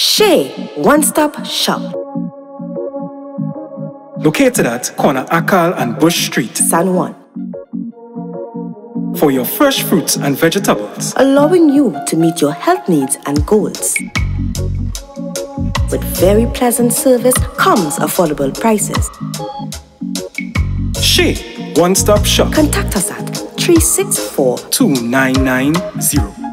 Shea One Stop Shop. Located at corner Akal and Bushe Street. San Juan. For your fresh fruits and vegetables. Allowing you to meet your health needs and goals. With very pleasant service comes affordable prices. Shea One Stop Shop. Contact us at 364 2990.